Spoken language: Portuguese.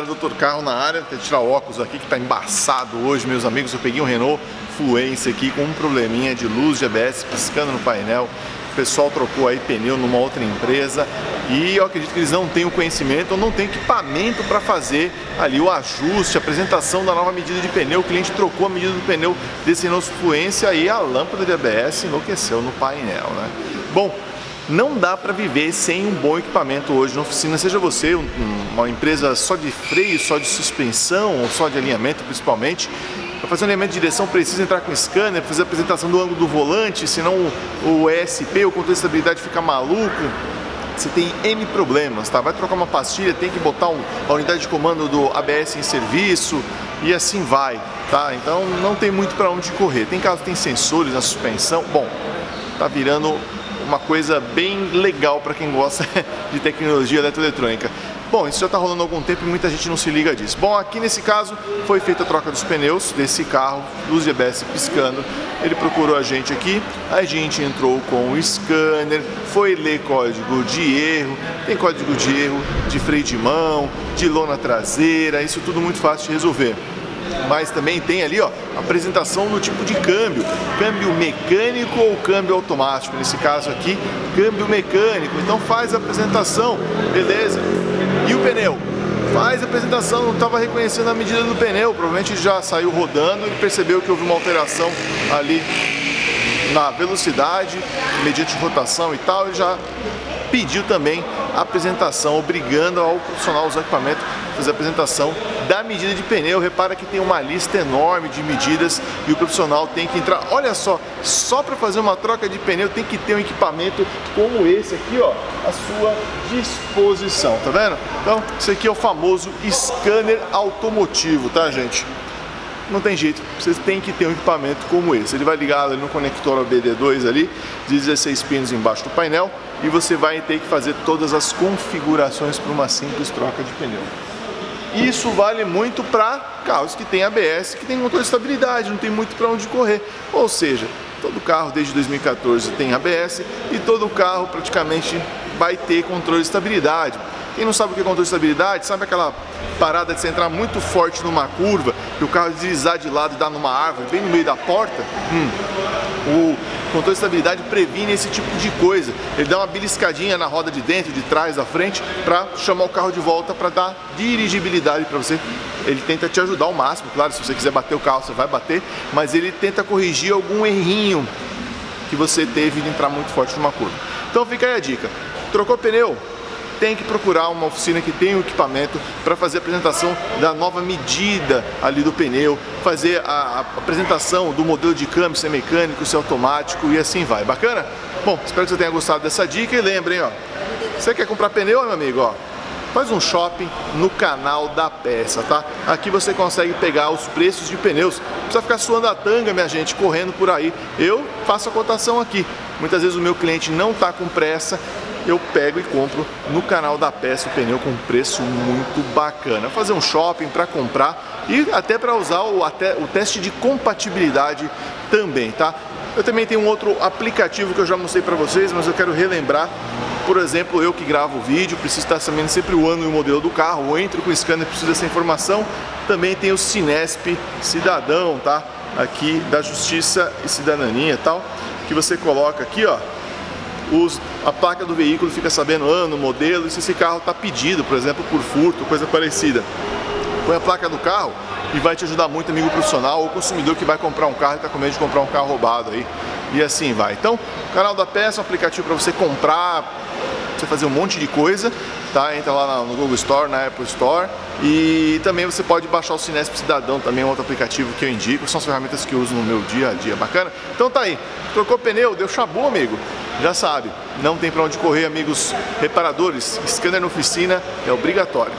galera, Carro na área, tem que tirar óculos aqui que tá embaçado hoje, meus amigos. Eu peguei um Renault Fluence aqui com um probleminha de luz de ABS piscando no painel. O pessoal trocou aí pneu numa outra empresa e eu acredito que eles não têm o conhecimento ou não têm equipamento para fazer ali o ajuste, a apresentação da nova medida de pneu. O cliente trocou a medida do pneu desse Renault Fluence aí a lâmpada de ABS enlouqueceu no painel, né? Bom, não dá para viver sem um bom equipamento hoje na oficina, seja você uma empresa só de freio, só de suspensão ou só de alinhamento principalmente. Para fazer um alinhamento de direção precisa entrar com scanner, fazer a apresentação do ângulo do volante, senão o ESP, o controle de estabilidade fica maluco. Você tem N problemas, tá? Vai trocar uma pastilha, tem que botar um, a unidade de comando do ABS em serviço e assim vai, tá? Então não tem muito para onde correr. Tem caso tem sensores na suspensão, bom, tá virando uma coisa bem legal para quem gosta de tecnologia eletroeletrônica. Bom, isso já está rolando há algum tempo e muita gente não se liga disso. Bom, aqui nesse caso foi feita a troca dos pneus desse carro, luz de ABS piscando. Ele procurou a gente aqui, a gente entrou com o scanner, foi ler código de erro, tem código de erro de freio de mão, de lona traseira, isso tudo muito fácil de resolver mas também tem ali ó, a apresentação do tipo de câmbio, câmbio mecânico ou câmbio automático, nesse caso aqui, câmbio mecânico, então faz a apresentação, beleza? E o pneu? Faz a apresentação, não estava reconhecendo a medida do pneu, provavelmente já saiu rodando e percebeu que houve uma alteração ali na velocidade, mediante rotação e tal, e já pediu também a apresentação, obrigando ao profissional a usar equipamento fazer a apresentação da medida de pneu. Repara que tem uma lista enorme de medidas e o profissional tem que entrar. Olha só, só para fazer uma troca de pneu tem que ter um equipamento como esse aqui, ó, à sua disposição, tá vendo? Então, isso aqui é o famoso scanner automotivo, tá, gente? não tem jeito, vocês têm que ter um equipamento como esse. Ele vai ligado no conector OBD2 ali, de 16 pinos embaixo do painel, e você vai ter que fazer todas as configurações para uma simples troca de pneu. Isso vale muito para carros que têm ABS, que tem motor de estabilidade, não tem muito para onde correr. Ou seja, todo carro desde 2014 tem ABS e todo carro praticamente vai ter controle de estabilidade. Quem não sabe o que é controle de estabilidade, sabe aquela parada de você entrar muito forte numa curva e o carro deslizar de lado e dar numa árvore bem no meio da porta? Hum, o controle de estabilidade previne esse tipo de coisa. Ele dá uma beliscadinha na roda de dentro, de trás, da frente, para chamar o carro de volta, para dar dirigibilidade para você. Ele tenta te ajudar ao máximo, claro, se você quiser bater o carro, você vai bater, mas ele tenta corrigir algum errinho que você teve de entrar muito forte numa curva. Então fica aí a dica. Trocou pneu? Tem que procurar uma oficina que tenha o equipamento para fazer a apresentação da nova medida ali do pneu, fazer a, a apresentação do modelo de câmbio, se é mecânico, se é automático e assim vai. Bacana? Bom, espero que você tenha gostado dessa dica e lembrem, ó, você quer comprar pneu, meu amigo, ó, faz um shopping no canal da peça, tá? Aqui você consegue pegar os preços de pneus. Não precisa ficar suando a tanga, minha gente, correndo por aí. Eu faço a cotação aqui. Muitas vezes o meu cliente não está com pressa, eu pego e compro no canal da peça o pneu com preço muito bacana. Fazer um shopping para comprar e até para usar o, até, o teste de compatibilidade também, tá? Eu também tenho um outro aplicativo que eu já mostrei para vocês, mas eu quero relembrar. Por exemplo, eu que gravo o vídeo, preciso estar sabendo sempre o ano e o modelo do carro, ou entro com o scanner, preciso dessa informação. Também tem o Cinesp Cidadão, tá? Aqui da Justiça e Cidadania e tal, que você coloca aqui, ó, os, a placa do veículo fica sabendo ano, modelo e se esse carro está pedido, por exemplo, por furto, coisa parecida. Põe a placa do carro e vai te ajudar muito, amigo profissional ou consumidor que vai comprar um carro e está com medo de comprar um carro roubado aí. E assim vai. Então, canal da peça, um aplicativo para você comprar, você fazer um monte de coisa, tá? Entra lá no Google Store, na Apple Store e também você pode baixar o Cinesp Cidadão, também é um outro aplicativo que eu indico, são as ferramentas que eu uso no meu dia a dia, bacana? Então tá aí, trocou pneu, deu chabu, amigo? Já sabe, não tem para onde correr, amigos reparadores. Scanner na oficina é obrigatório.